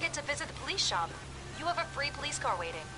forget to visit the police shop. You have a free police car waiting.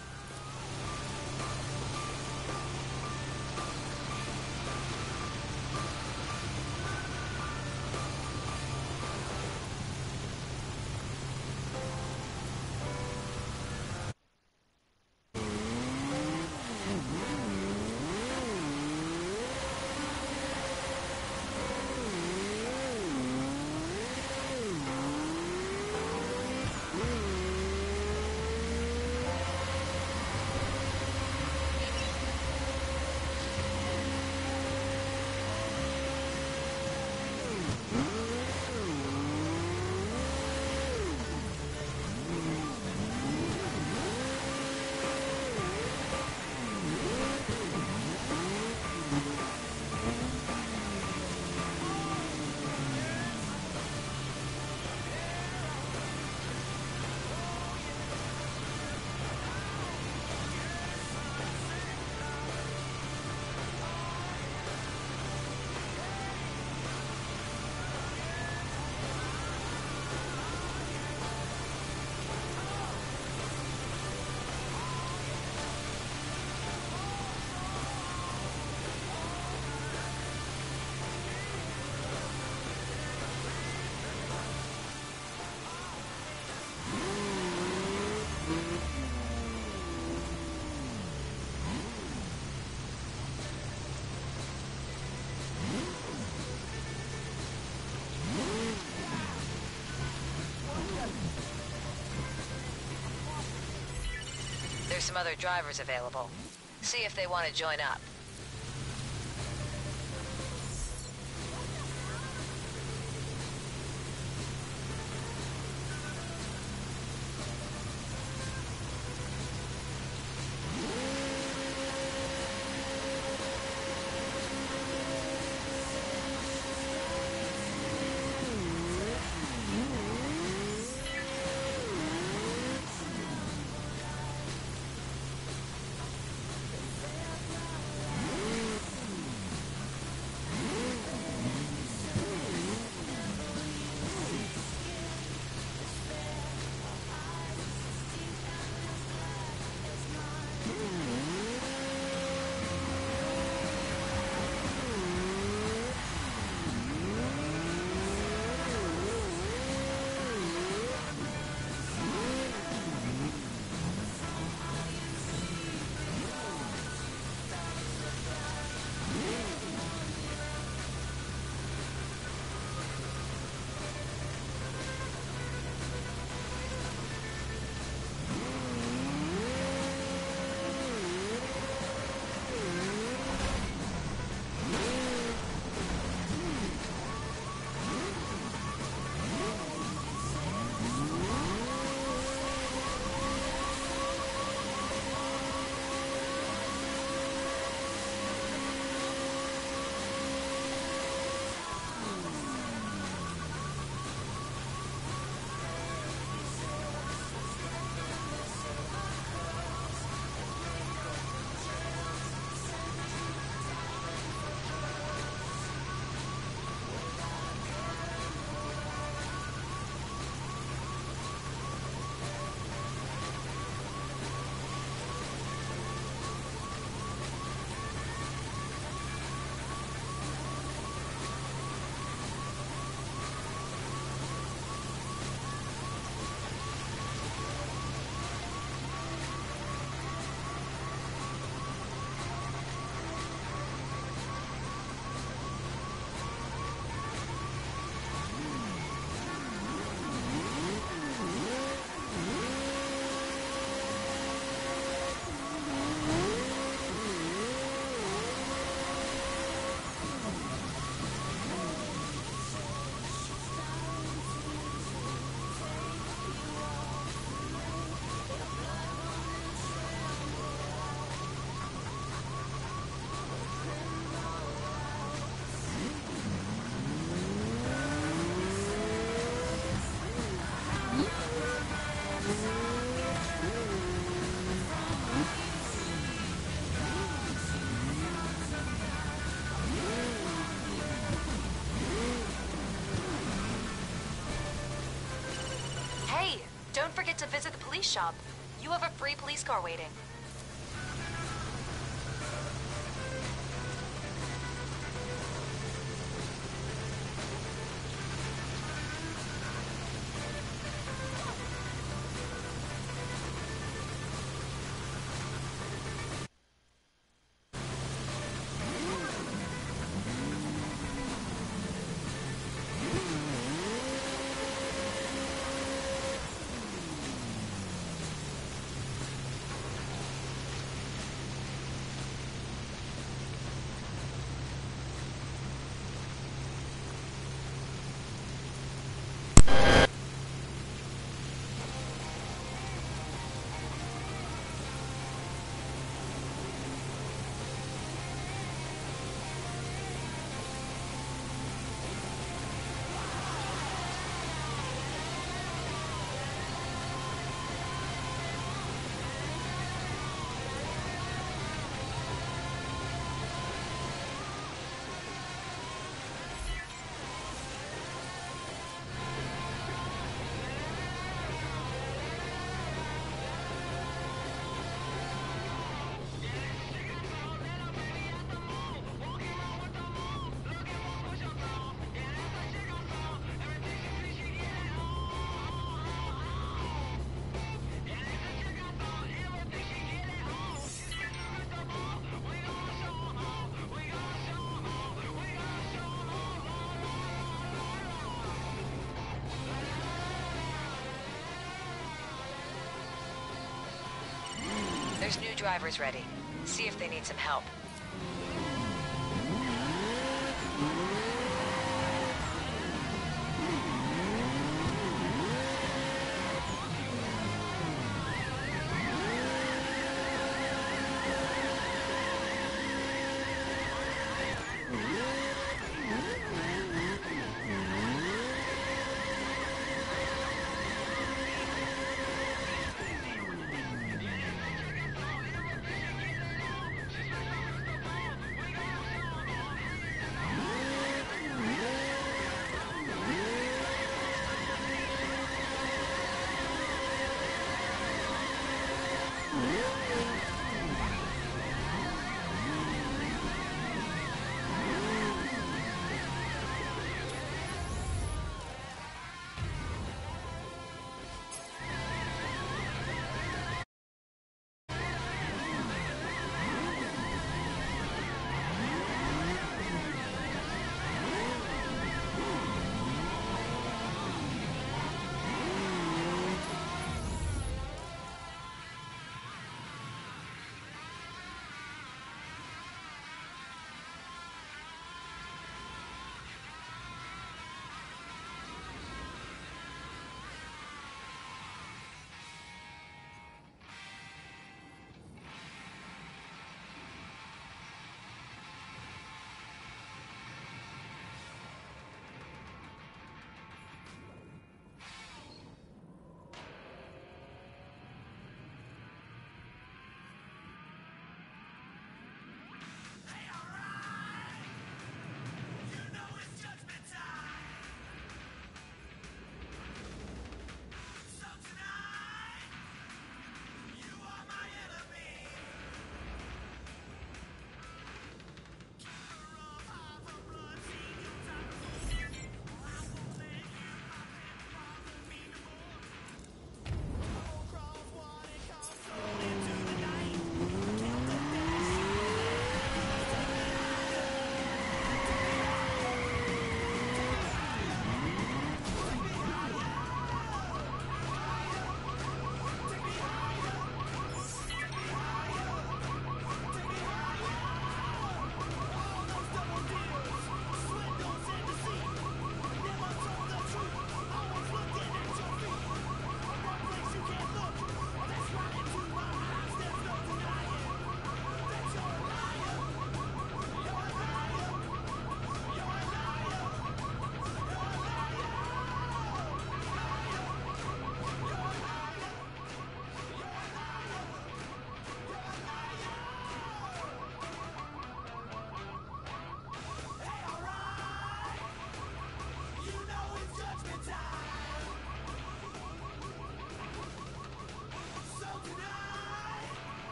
Some other drivers available. See if they want to join up. Shop. You have a free police car waiting. There's new drivers ready. See if they need some help.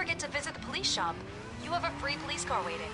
Forget to visit the police shop. You have a free police car waiting.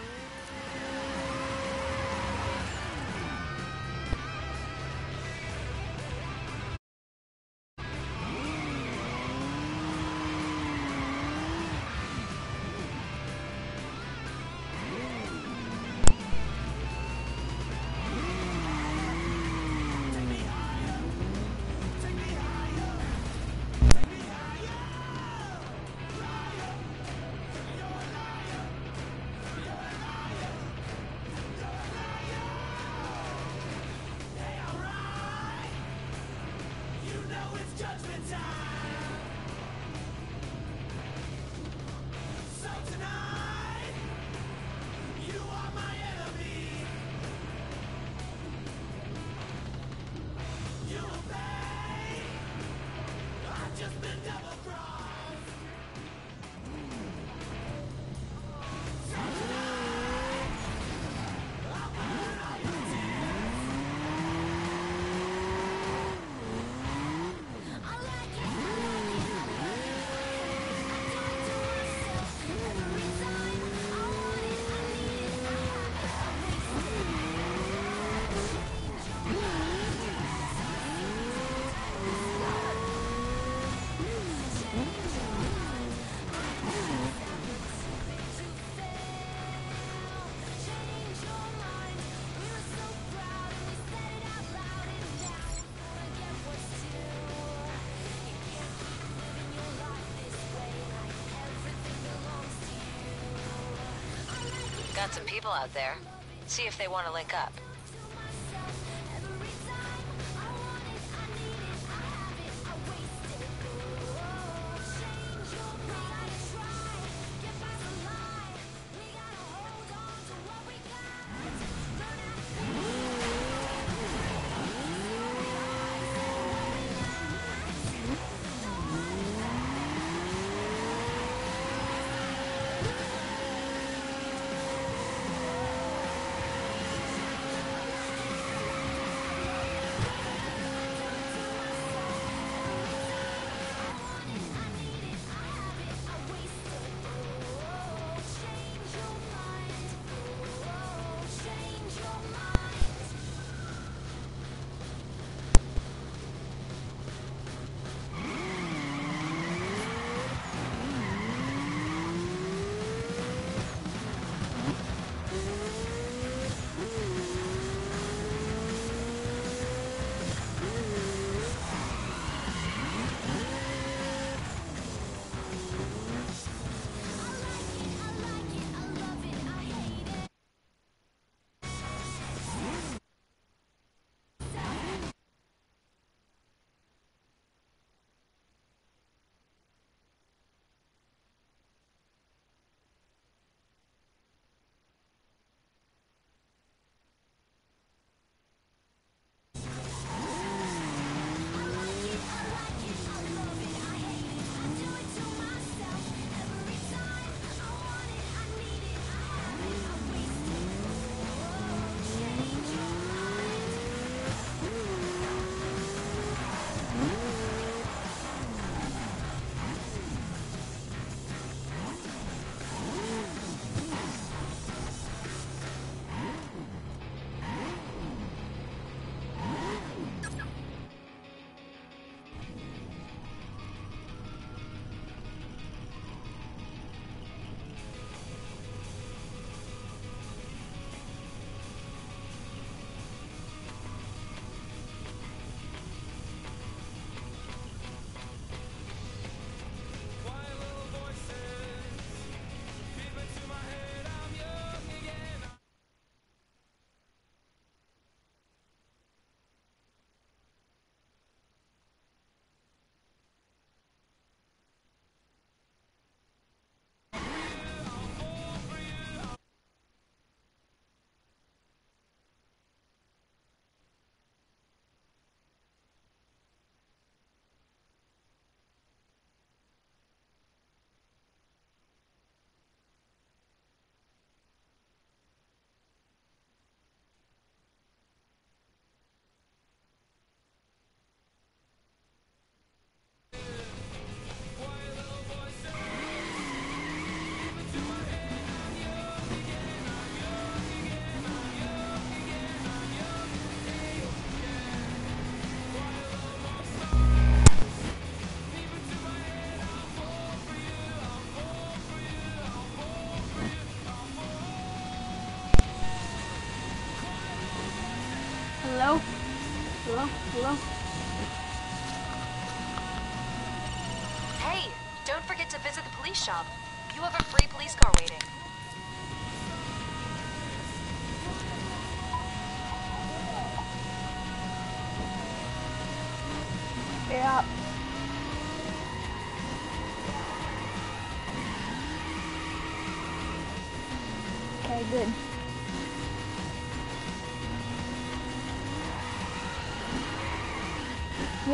got some people out there. See if they want to link up.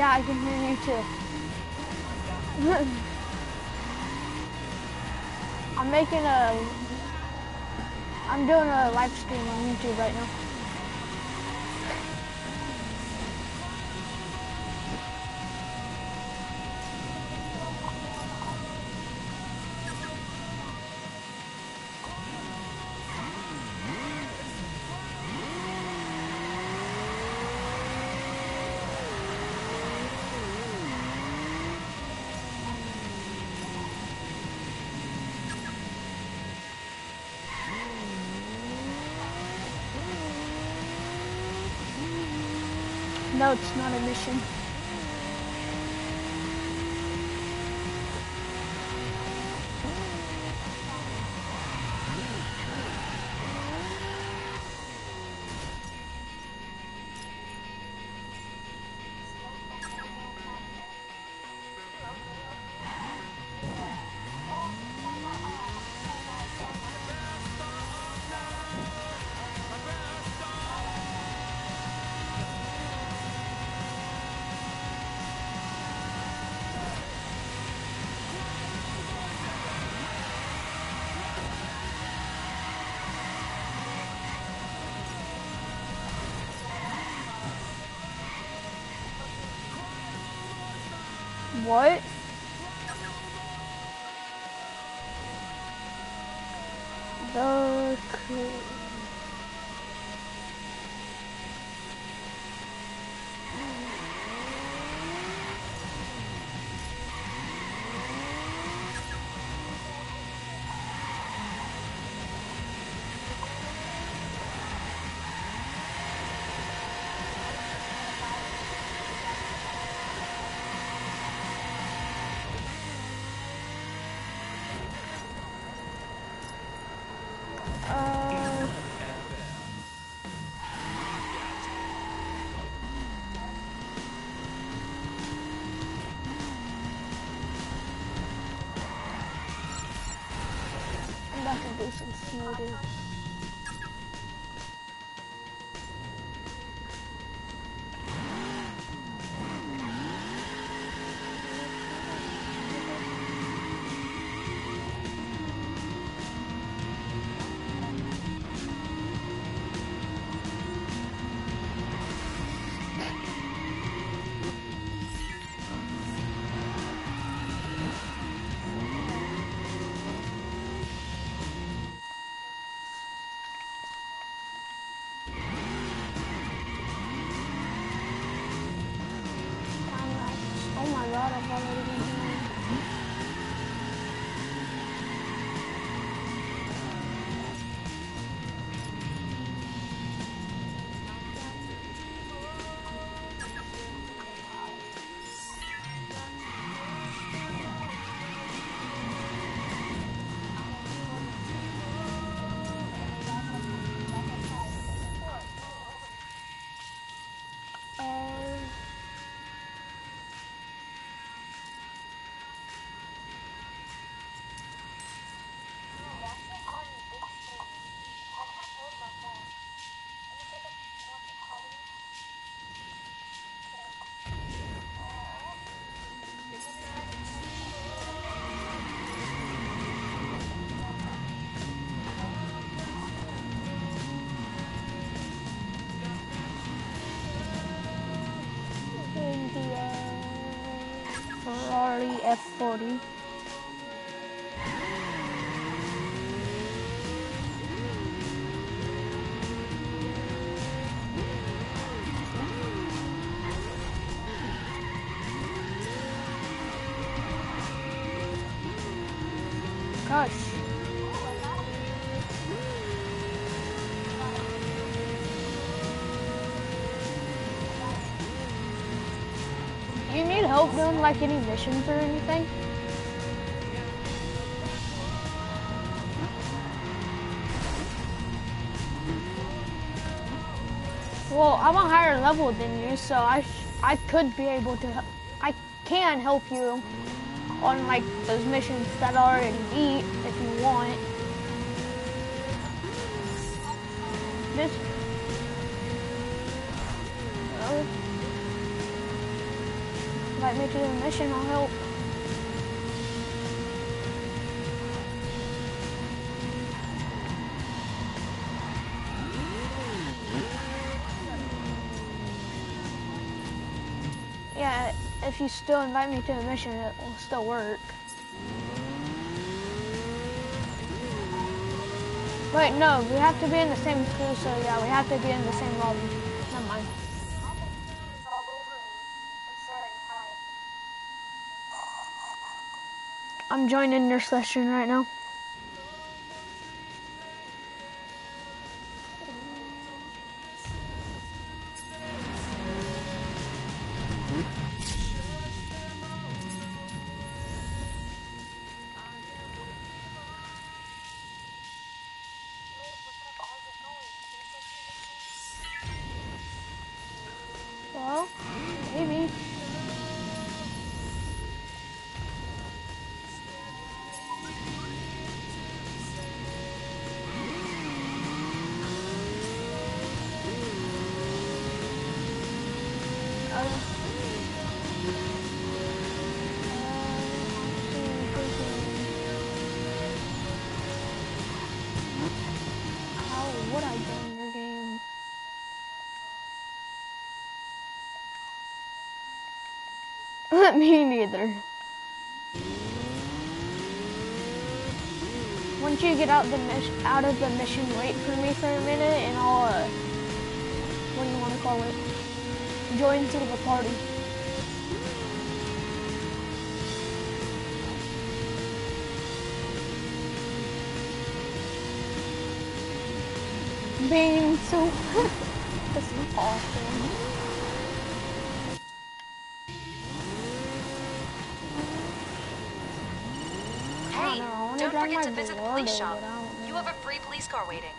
Yeah, I can hear you too. I'm making a, I'm doing a live stream on YouTube right now. What? Some 40. Gosh. Doing like any missions or anything? Well, I'm a higher level than you, so I I could be able to I can help you on like those missions that I already beat if you want. me to the mission, I'll help. Yeah, if you still invite me to a mission, it will still work. Wait, no, we have to be in the same crew, so yeah, we have to be in the same lobby. I'm joining your session right now. Me neither. Once you get out the out of the mission, wait for me for a minute, and I'll uh, what do you want to call it? Join to the party. Bean soup. this is awesome. Forget to visit the police shop. but I don't know. You have a free police car waiting.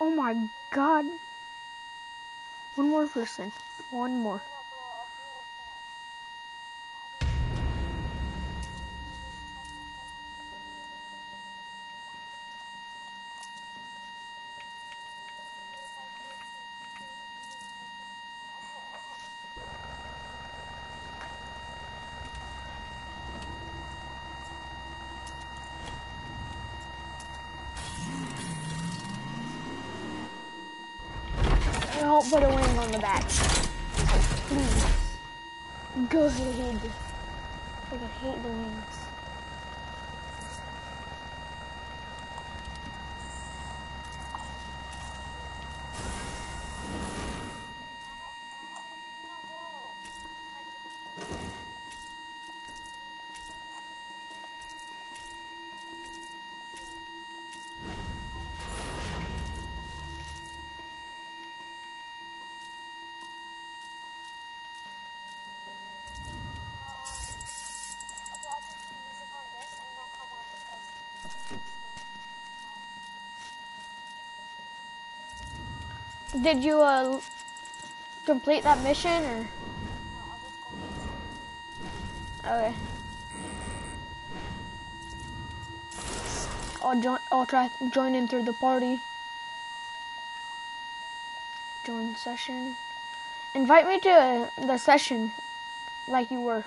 Oh my god. One more person. One more. Don't put a wing on the back. Please. Go ahead. I hate the wings. Did you uh complete that mission or? Okay. I'll join. I'll try join in through the party. Join session. Invite me to the session, like you were.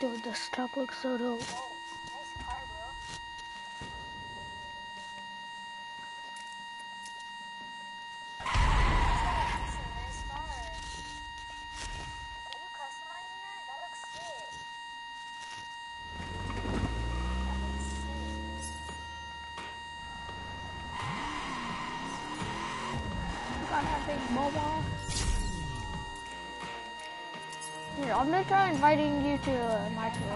Dude, this truck looks Try inviting you to uh, my tour.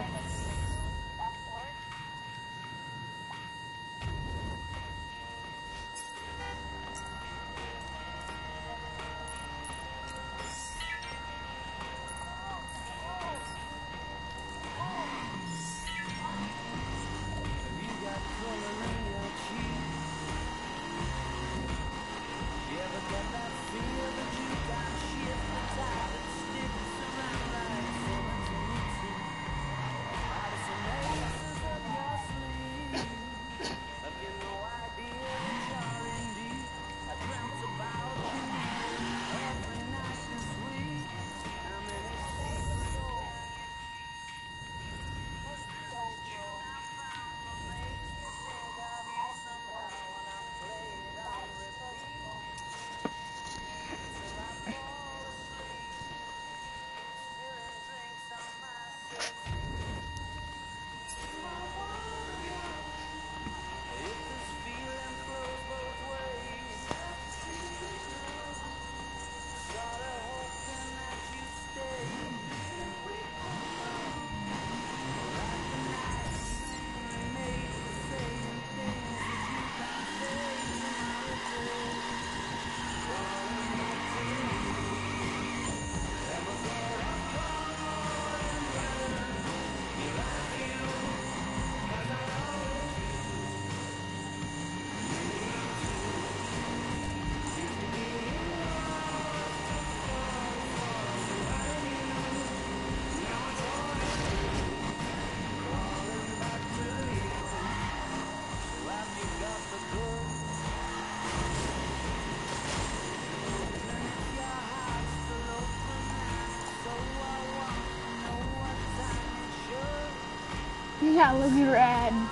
Yeah, it looks rad.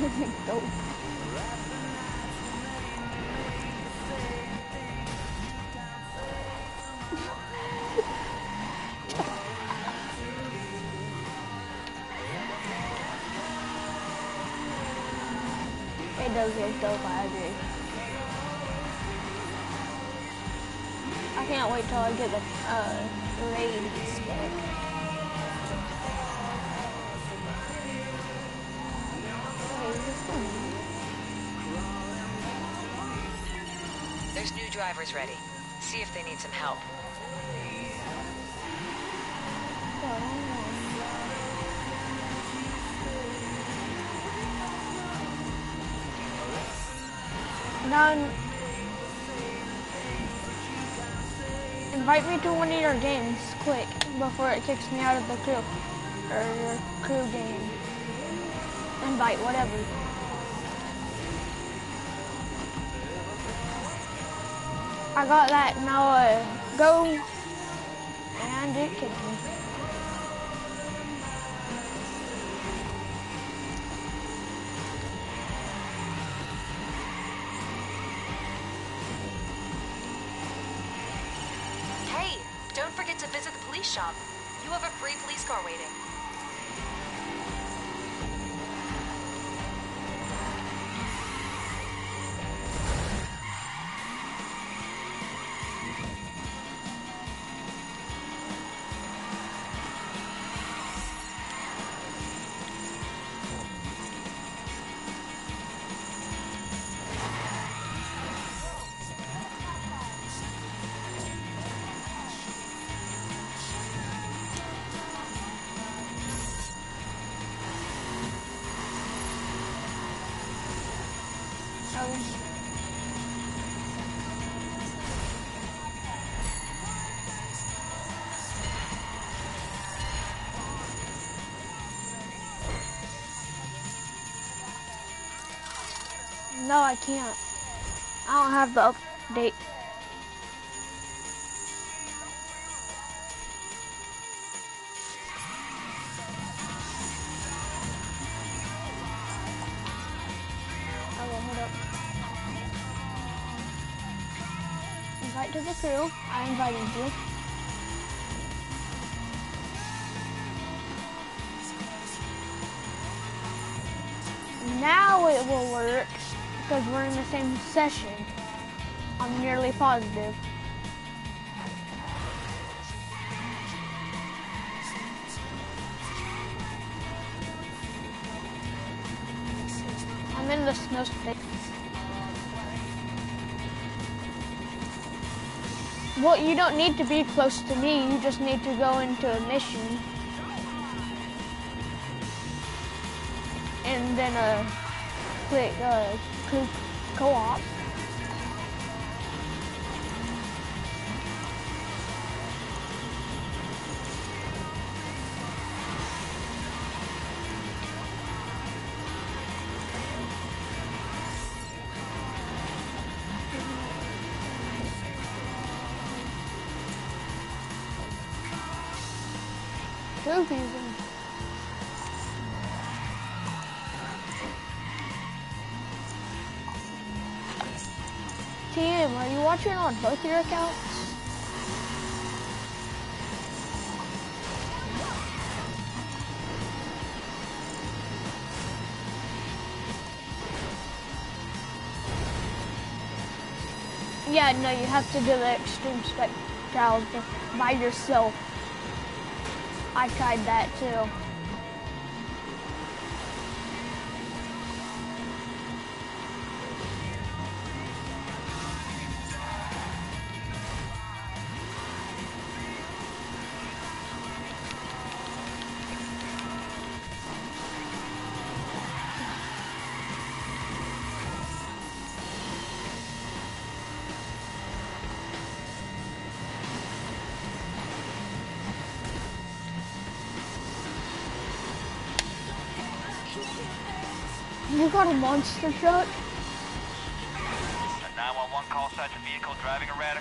Dope. Drivers ready. See if they need some help. Now, invite me to one of your games, quick, before it kicks me out of the crew. Or your crew game. Invite, whatever. I got that, now uh, go. I can't. I don't have the update. Invite to the crew. I invited you. Now it will work because we're in the same session. I'm nearly positive. I'm in the snow space. Well, you don't need to be close to me. You just need to go into a mission. And then uh, click uh, co- co-op. Watching on both your accounts? Yeah, no, you have to do the extreme spectrals by yourself. I tried that too. Monster truck? A 911 call cites a vehicle driving erratically.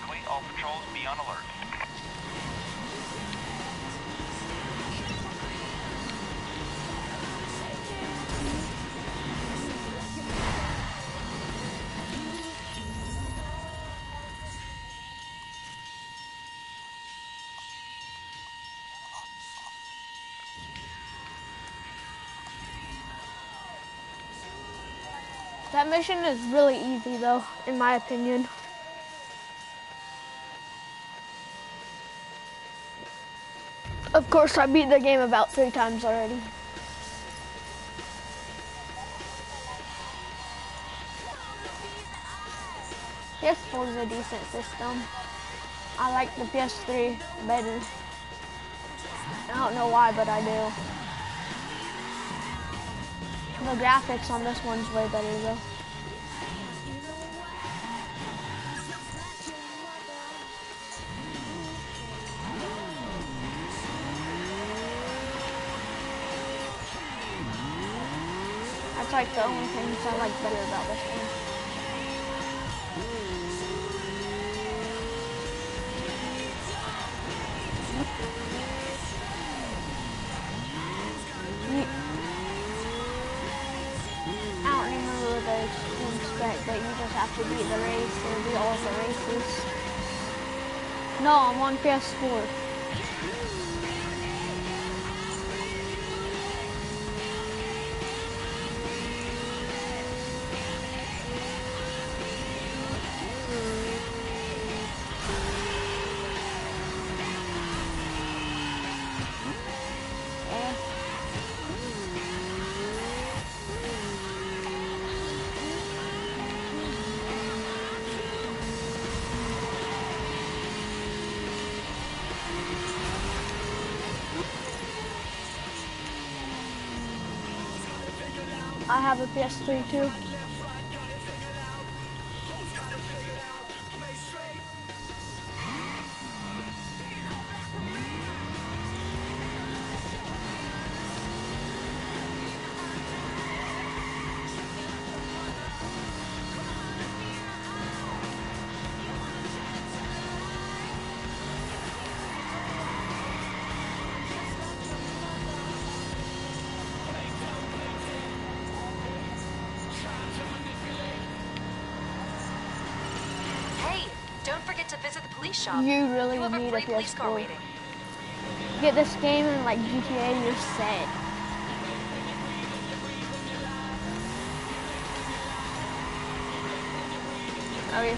That mission is really easy though, in my opinion. Of course, I beat the game about three times already. PS4 is a decent system. I like the PS3 better. I don't know why, but I do. The graphics on this one's way better though. That's like the only thing I like better about this one. The race or beat all the races. No, I'm on PS4. PS3 too. Shop. You really you need a a free police PS4. waiting. Get this game and like GTA, you're set. Yeah.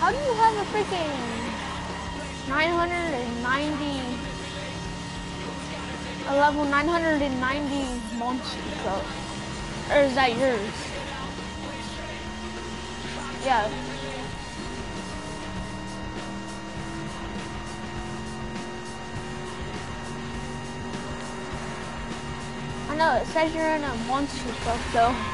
How do you have a freaking 990 a level 990 monster truck? Or is that yours? Yeah. Oh, I know, it says you're in a monster truck though.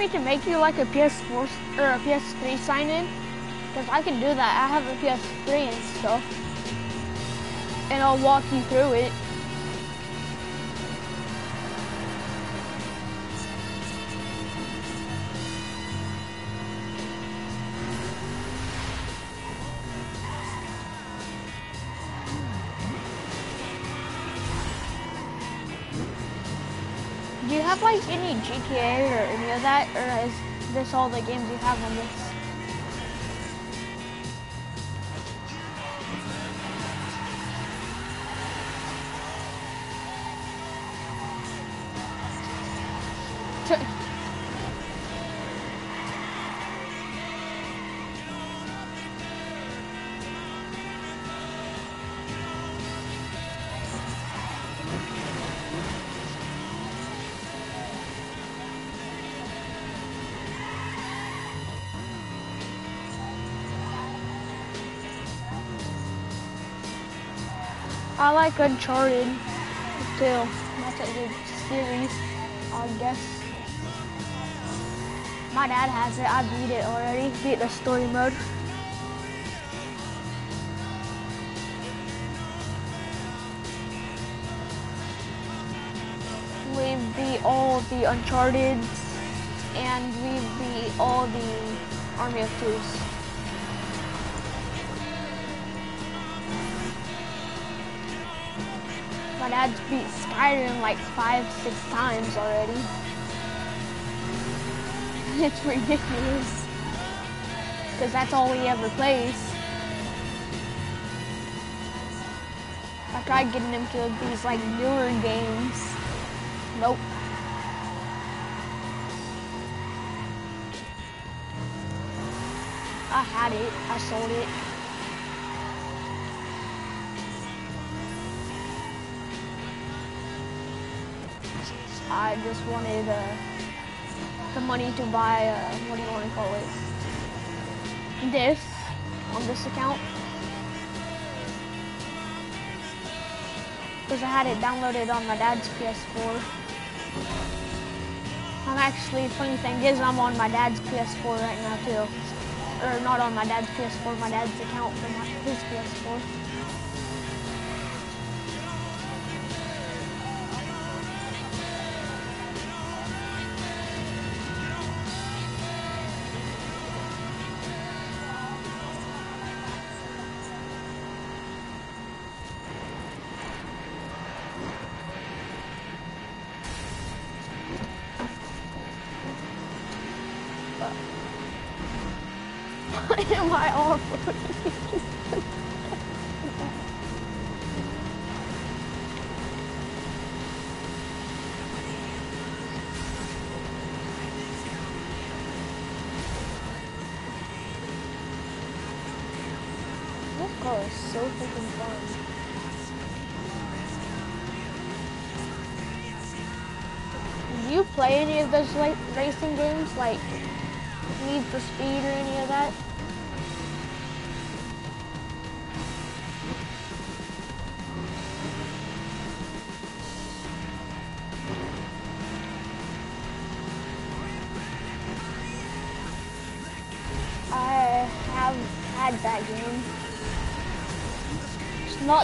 Me to make you like a PS4 or a PS3 sign in? Because I can do that. I have a PS3 and stuff. And I'll walk you through it. Do you have like any GTA or any of that? Or is this all the games you have on this? Uncharted too. That's a good series, I guess. My dad has it. I beat it already. Beat the story mode. We beat all the Uncharted and we beat all the Army of Twos. My dad's beat Skyrim like five, six times already. It's ridiculous. Because that's all he ever plays. I tried getting him to these like newer games. Nope. I had it. I sold it. I just wanted uh, the money to buy, uh, what do you want to call it? this on this account. Because I had it downloaded on my dad's PS4. I'm actually, funny thing is, I'm on my dad's PS4 right now too. Or not on my dad's PS4, my dad's account from my, his PS4.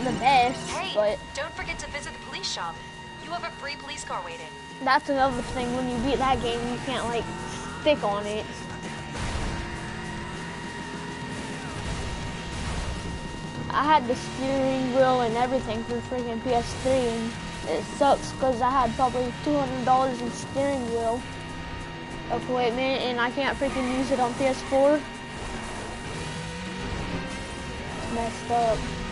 The best, Hey, but don't forget to visit the police shop. You have a free police car waiting. that's another thing. When you beat that game, you can't like stick on it. I had the steering wheel and everything for freaking PS3, and it sucks because I had probably $200 in steering wheel equipment, and I can't freaking use it on PS4. It's messed up.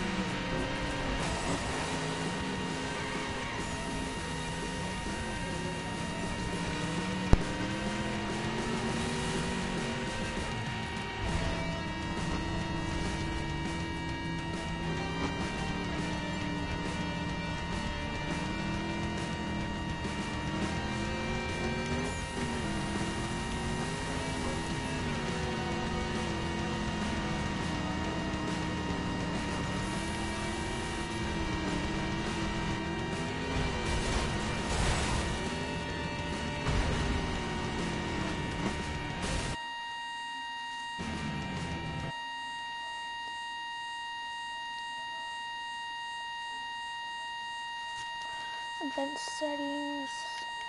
Advanced settings.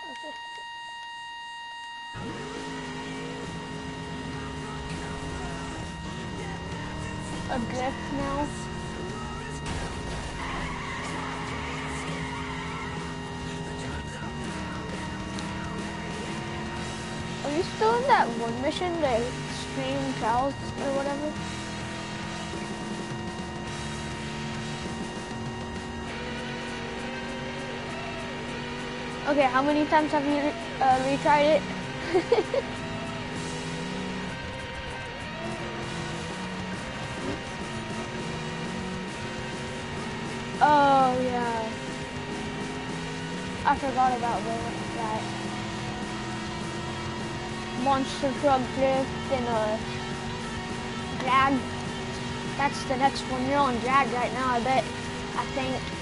Okay. A drift now. Are you still in that one mission, the extreme trials or whatever? Okay, how many times have you uh, retried it? oh yeah, I forgot about that. Monster truck drift and a drag. That's the next one. You're on drag right now, I bet. I think.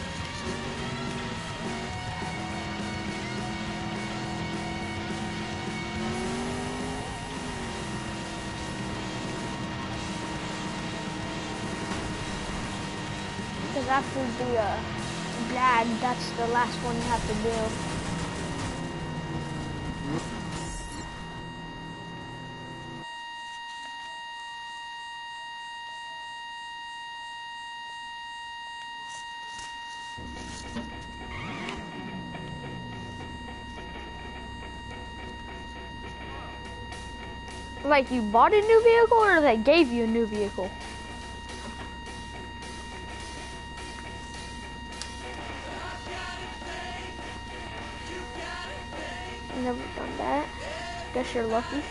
After the uh, drag, that's the last one you have to do. Like you bought a new vehicle or they gave you a new vehicle? Guess you're lucky.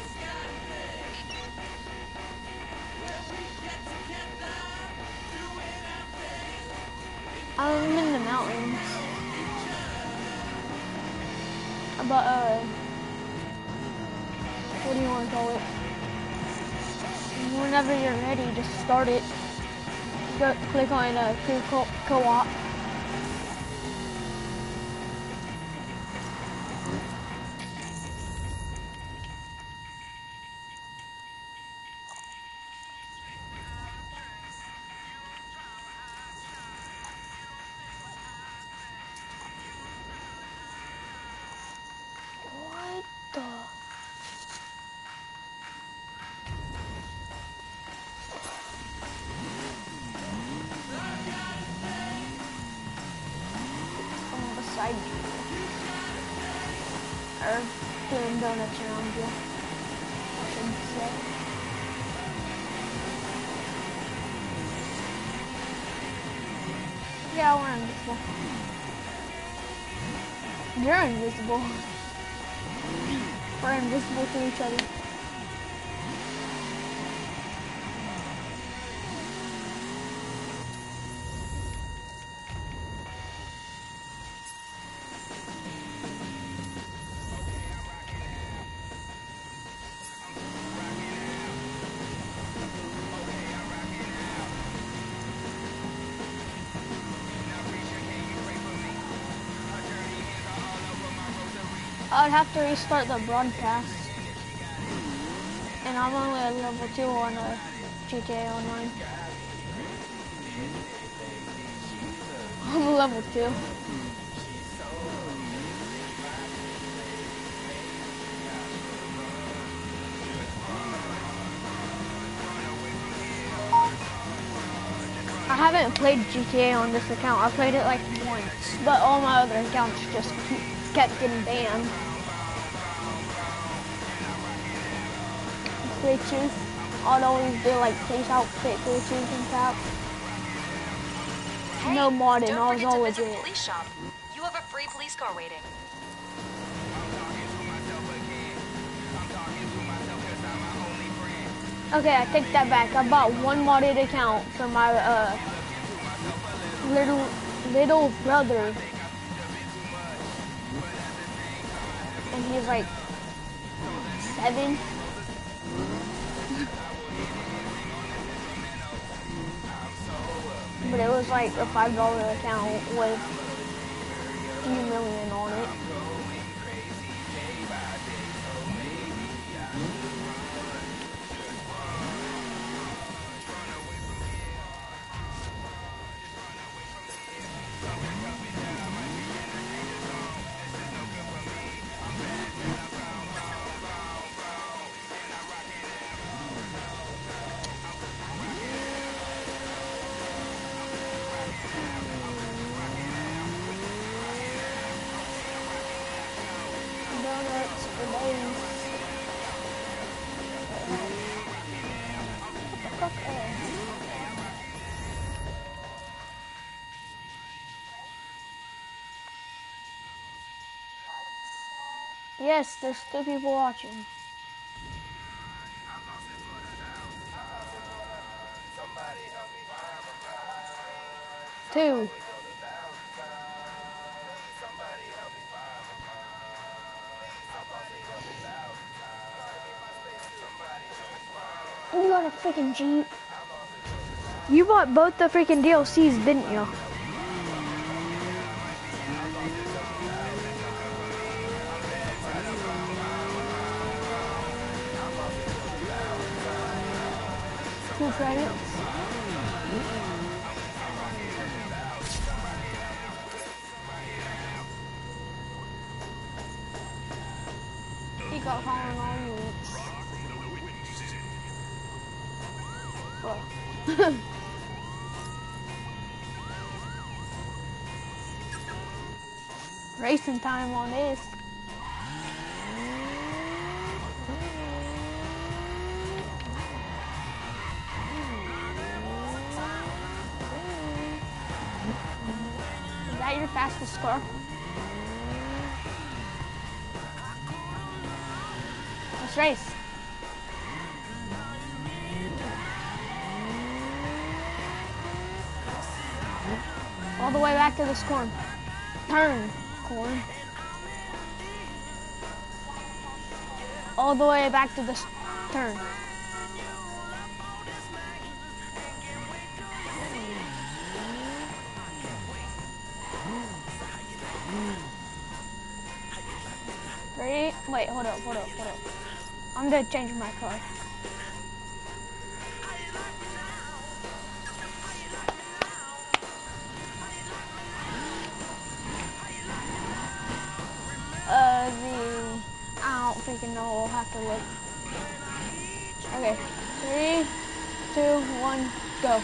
I'm in the mountains. But uh, what do you want to call it? Whenever you're ready, just start it. Go, click on uh, crew co- co-op. I'd have to restart the broadcast. And I'm only at level 2 on uh, GTA Online. I'm level 2. I haven't played GTA on this account. I played it like once, but all my other accounts just keep, kept getting banned. Glitches. I'd always do like police outfit glitches and crap. Hey, No modding, I was always visit it. police shop. You have a free police car waiting. Okay, I take that back. I bought one modded account for my uh little little brother. And he's like seven. but it was like a five dollar account with a few million on it. Yes, there's still people watching. Two. You got a freaking Jeep. You bought both the freaking DLCs, didn't you? He got calling all units. Racing time on this. That your fastest car? Let's race. All the way back to this corn. Turn, corn. All the way back to this turn. Hold up, hold up, hold up. I'm gonna change my car. Uh, the I don't freaking know. We'll have to look. Okay, three, two, one, go.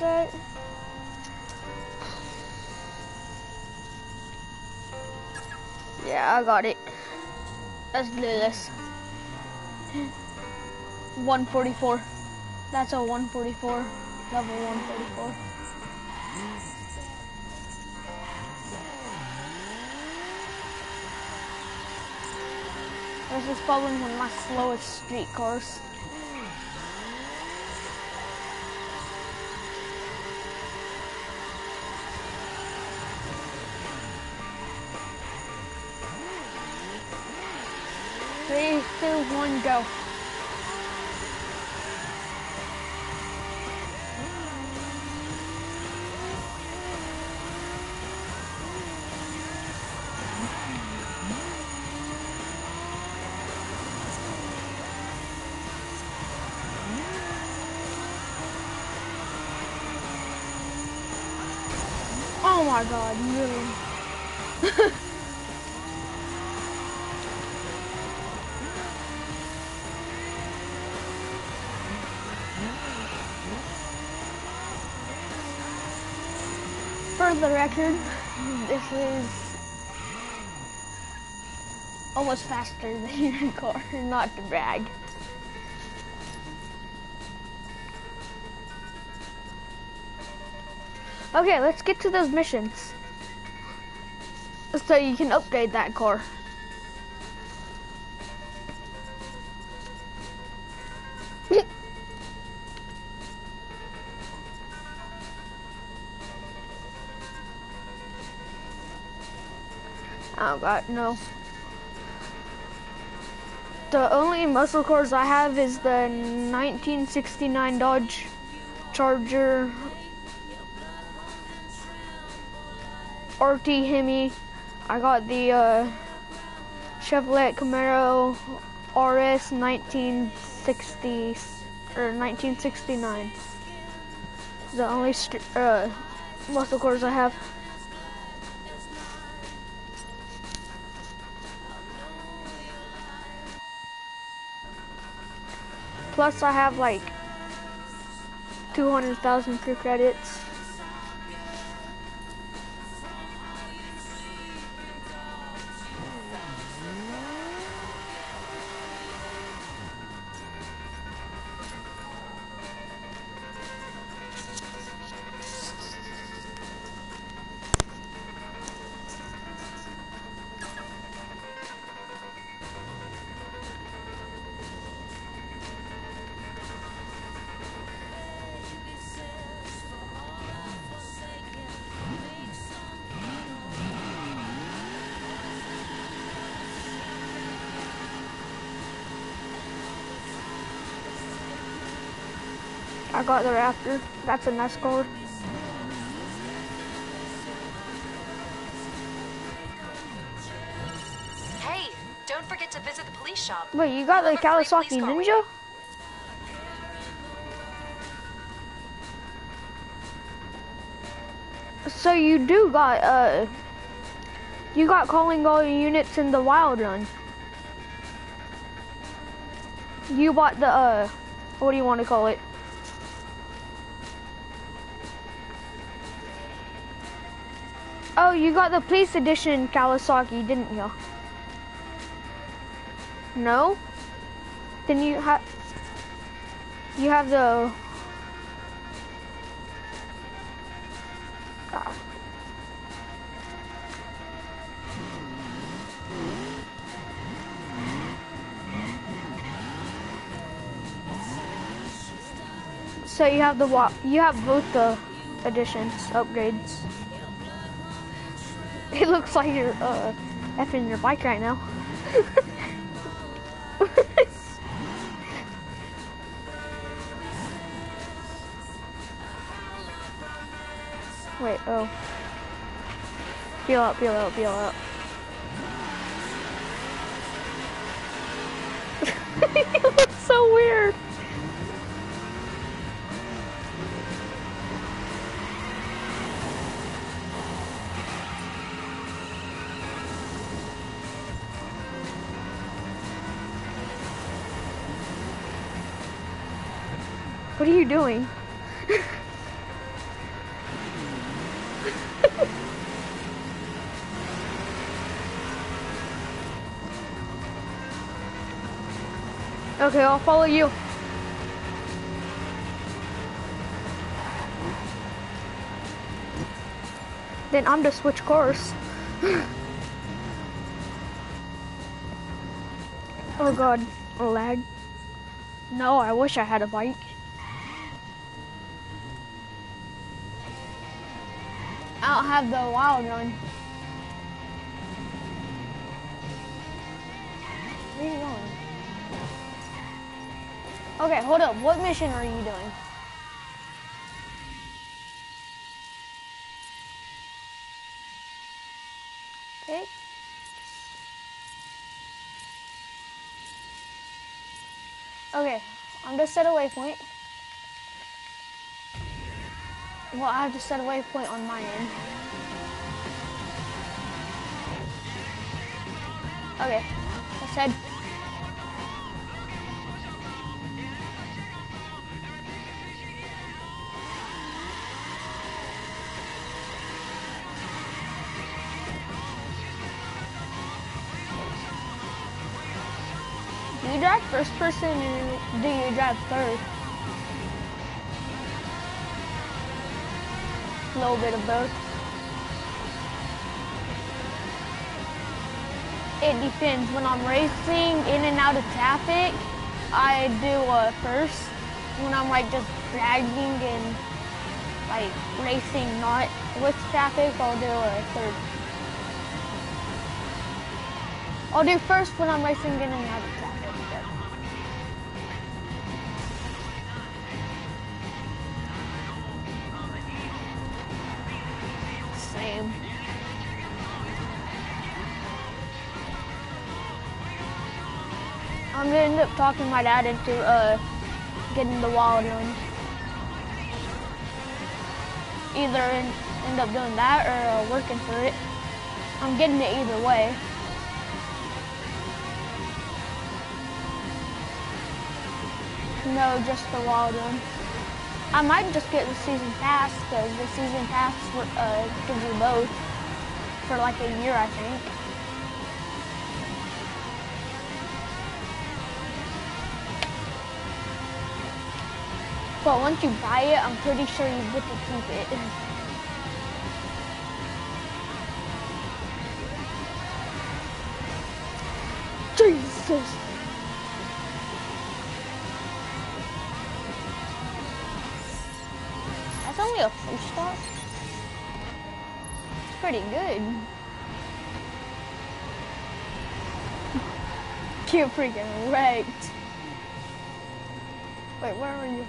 That? Yeah, I got it. Let's do this. 144. That's a 144. Level 144. This is probably one of my slowest street cars. One, go. Oh my god, really? Record, this is almost faster than your car, not to brag. Okay, let's get to those missions. So you can upgrade that car. No. The only muscle cars I have is the 1969 Dodge Charger RT Hemi. I got the uh, Chevrolet Camaro RS 1960 or 1969. The only uh, muscle cars I have. Plus, I have like 200,000 crew credits. Got the Raptor. That's a nice car. Hey, don't forget to visit the police shop. Wait, you got the You have a free Kawasaki police car with Ninja? So you do got uh you got calling all your units in the wild run. You bought the uh What do you want to call it? Oh, you got the police edition Kawasaki, didn't you? No? Then you have you have the. So you have the you have both the editions upgrades. It looks like you're uh effing your bike right now. Wait, oh. Peel out, peel out, peel out. Doing? Okay, I'll follow you. Then I'm to switch course. oh god, lag. No, I wish I had a bike. Have the wild run. Where are you going? Okay, hold up. What mission are you doing? Okay. Okay, I'm just set a waypoint. Well, I have to set a waypoint on my end. Okay, let's. Do you drive first person or do you drive third? A little bit of both. It depends. When I'm racing in and out of traffic, I do a first. When I'm like just dragging and like racing not with traffic, I'll do a third. I'll do first when I'm racing in and out of traffic. I'm gonna end up talking my dad into uh getting the wild run. Either end up doing that or uh, working for it. I'm getting it either way. No, just the wild run. I might just get the season pass because the season pass uh, gives you both for like a year, I think. But once you buy it, I'm pretty sure you get to keep it. Jesus. That's only a four star. It's pretty good. Get freaking wrecked. Wait, where are you?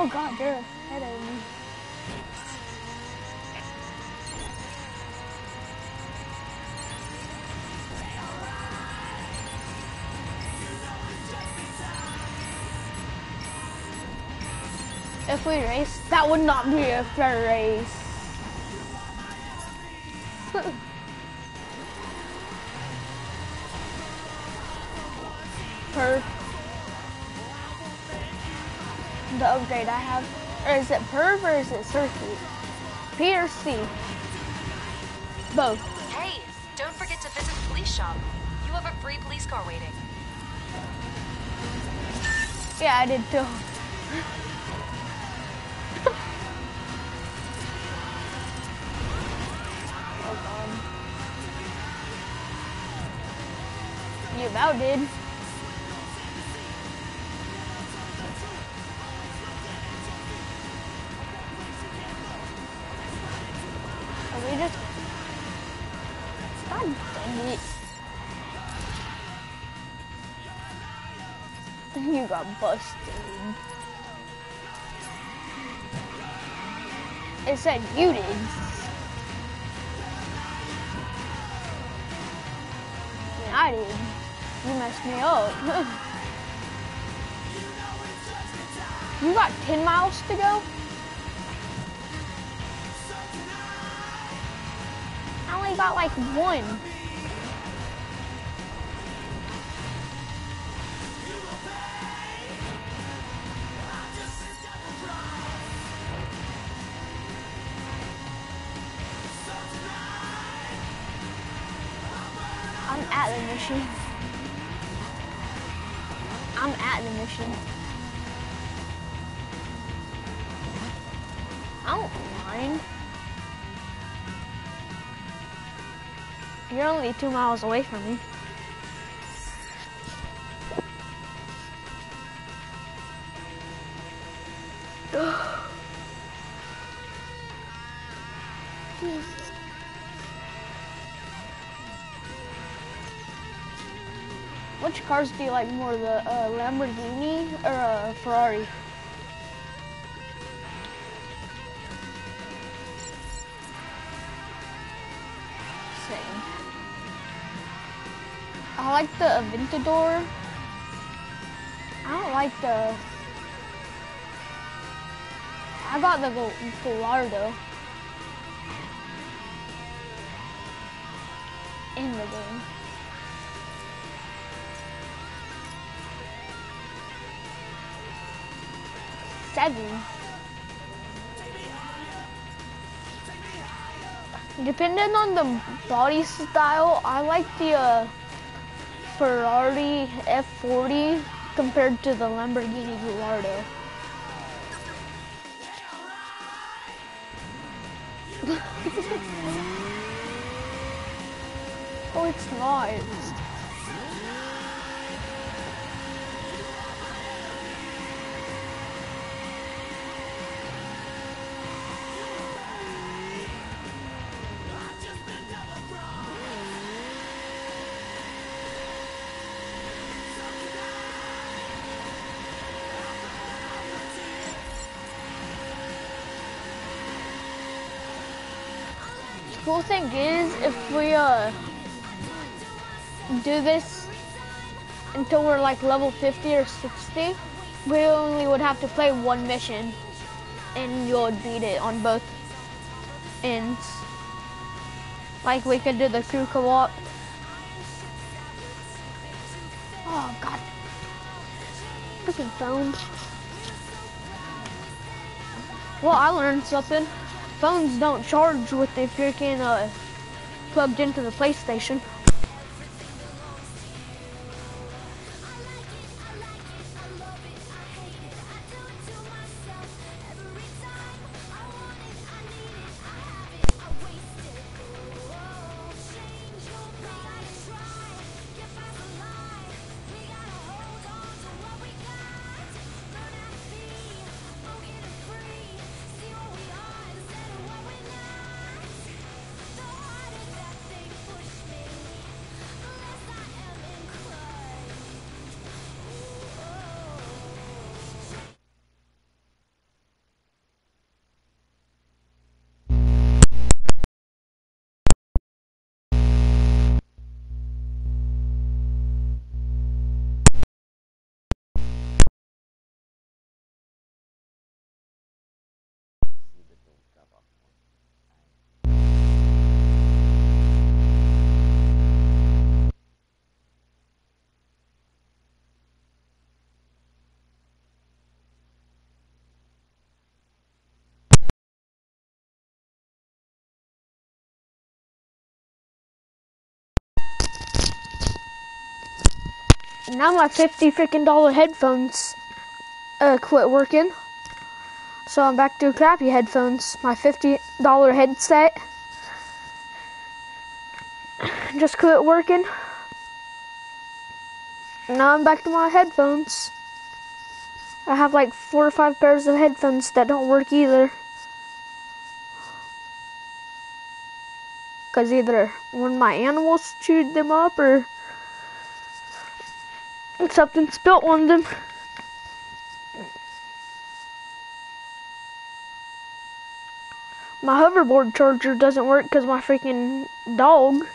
Oh god, they're ahead of me. If we race, that would not be a fair race. The upgrade I have. Or is it perf or is it circuit? P or C? Both. Hey, don't forget to visit the police shop. You have a free police car waiting. Yeah, I did too. oh god. You about did. Got busted. It said you did. And I did. You messed me up. you got 10 miles to go? I only got like one. Two miles away from me. Which cars do you like more, the uh, Lamborghini or uh, Ferrari? Like the Aventador. I don't like the. I got the Gal- Gallardo in the game. Seven. Depending on the body style, I like the uh, Ferrari F40 compared to the Lamborghini Gallardo. oh, it's not. Do this until we're like level 50 or 60, we only would have to play one mission, and you'll beat it on both ends. Like we could do the crew co-op. Oh god, freaking phones. Well, I learned something. Phones don't charge with if you're uh, plugged into the PlayStation. Now my 50 freaking dollar headphones uh, quit working. So I'm back to crappy headphones. My $50 headset just quit working. Now I'm back to my headphones. I have like four or five pairs of headphones that don't work either. Because either one of my animals chewed them up or something spilt on them. My hoverboard charger doesn't work because my freaking dog.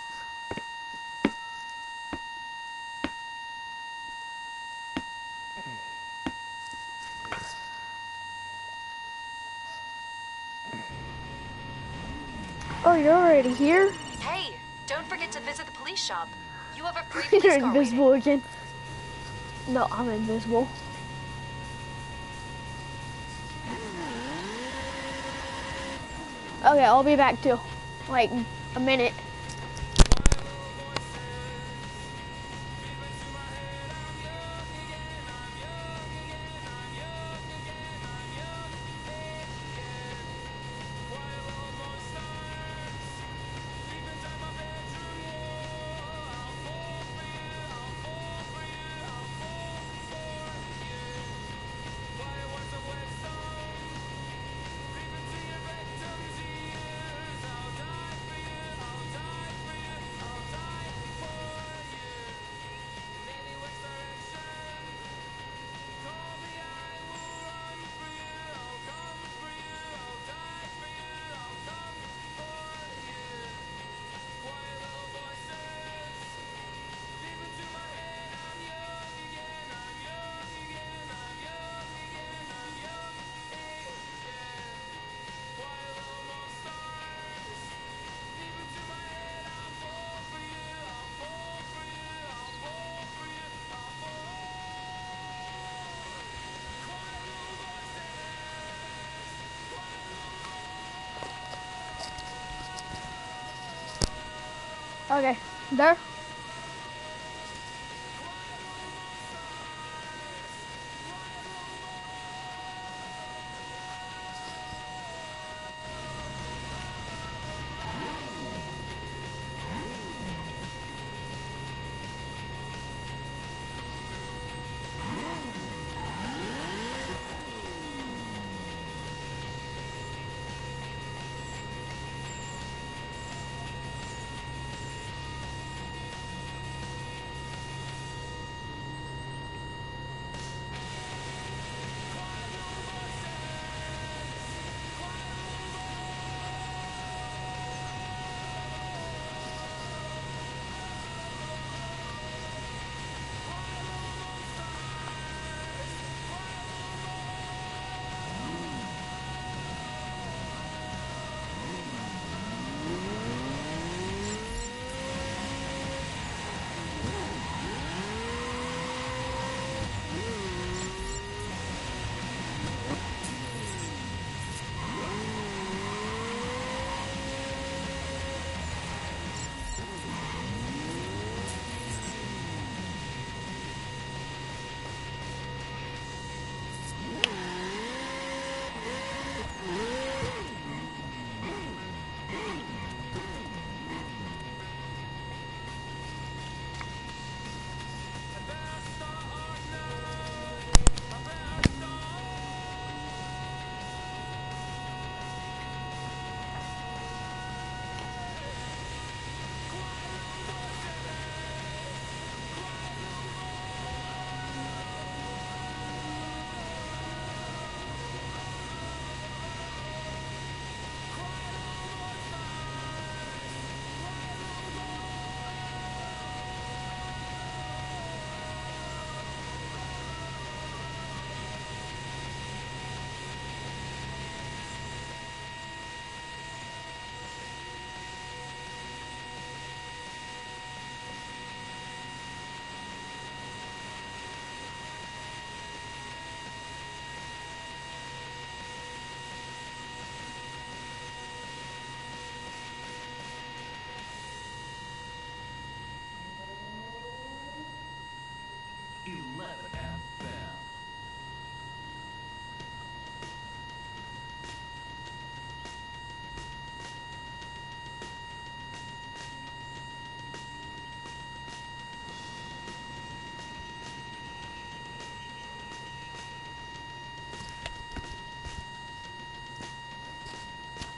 Oh, you're already here? Hey, don't forget to visit the police shop. You have a free You're police waiting. invisible again. No, I'm invisible. Okay, I'll be back too. Like a minute. Okay, there.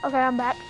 Okay, I'm back.